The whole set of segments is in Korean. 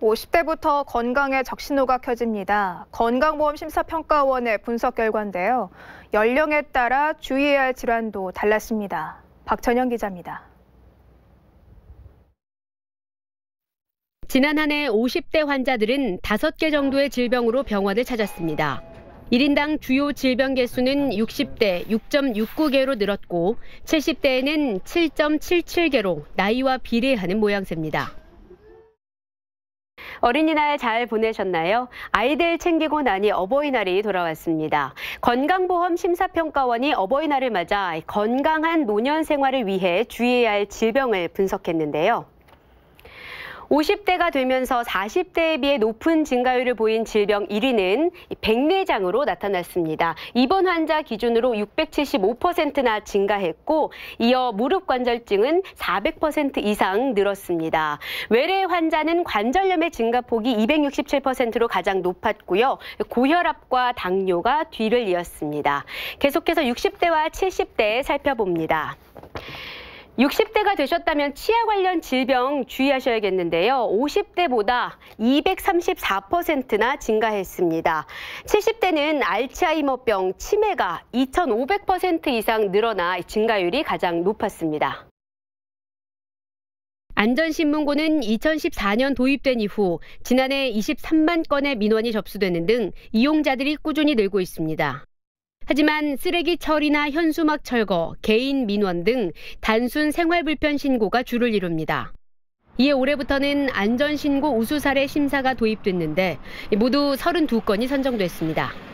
50대부터 건강에 적신호가 켜집니다. 건강보험심사평가원의 분석 결과인데요. 연령에 따라 주의해야 할 질환도 달랐습니다. 박천영 기자입니다. 지난 한 해 50대 환자들은 5개 정도의 질병으로 병원을 찾았습니다. 1인당 주요 질병 개수는 60대 6.69개로 늘었고 70대에는 7.77개로 나이와 비례하는 모양새입니다. 어린이날 잘 보내셨나요? 아이들 챙기고 나니 어버이날이 돌아왔습니다. 건강보험 심사평가원이 어버이날을 맞아 건강한 노년 생활을 위해 주의해야 할 질병을 분석했는데요. 50대가 되면서 40대에 비해 높은 증가율을 보인 질병 1위는 백내장으로 나타났습니다. 입원 환자 기준으로 675%나 증가했고 이어 무릎 관절증은 400% 이상 늘었습니다. 외래 환자는 관절염의 증가폭이 267%로 가장 높았고요. 고혈압과 당뇨가 뒤를 이었습니다. 계속해서 60대와 70대 살펴봅니다. 60대가 되셨다면 치아 관련 질병 주의하셔야겠는데요. 50대보다 234%나 증가했습니다. 70대는 알츠하이머병, 치매가 2,500% 이상 늘어나 증가율이 가장 높았습니다. 안전신문고는 2014년 도입된 이후 지난해 23만 건의 민원이 접수되는 등 이용자들이 꾸준히 늘고 있습니다. 하지만 쓰레기 처리나 현수막 철거, 개인 민원 등 단순 생활 불편 신고가 주를 이룹니다. 이에 올해부터는 안전신고 우수 사례 심사가 도입됐는데 모두 32건이 선정됐습니다.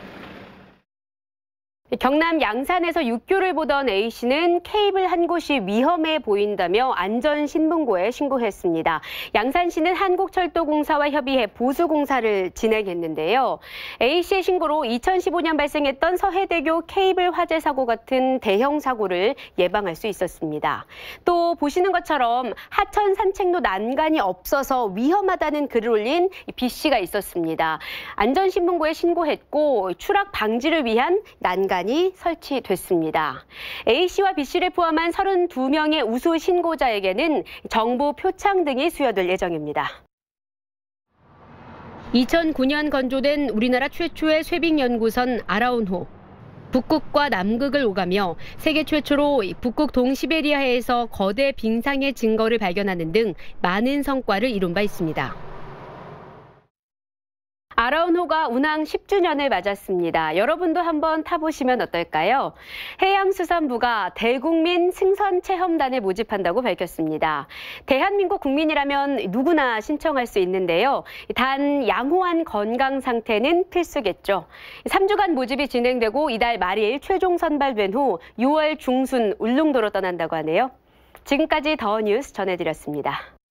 경남 양산에서 육교를 보던 A씨는 케이블 한 곳이 위험해 보인다며 안전신문고에 신고했습니다. 양산시는 한국철도공사와 협의해 보수공사를 진행했는데요. A씨의 신고로 2015년 발생했던 서해대교 케이블 화재 사고 같은 대형 사고를 예방할 수 있었습니다. 또 보시는 것처럼 하천 산책로 난간이 없어서 위험하다는 글을 올린 B씨가 있었습니다. 안전신문고에 신고했고 추락 방지를 위한 난간 게시판이 설치됐습니다. A씨와 B씨를 포함한 32명의 우수 신고자에게는 정부 표창 등이 수여될 예정입니다. 2009년 건조된 우리나라 최초의 쇠빙 연구선 아라운호. 북극과 남극을 오가며 세계 최초로 북극 동시베리아해에서 거대 빙상의 증거를 발견하는 등 많은 성과를 이룬 바 있습니다. 아라운호가 운항 10주년을 맞았습니다. 여러분도 한번 타보시면 어떨까요? 해양수산부가 대국민 승선 체험단을 모집한다고 밝혔습니다. 대한민국 국민이라면 누구나 신청할 수 있는데요. 단 양호한 건강 상태는 필수겠죠. 3주간 모집이 진행되고 이달 말일 최종 선발된 후 6월 중순 울릉도로 떠난다고 하네요. 지금까지 더 뉴스 전해드렸습니다.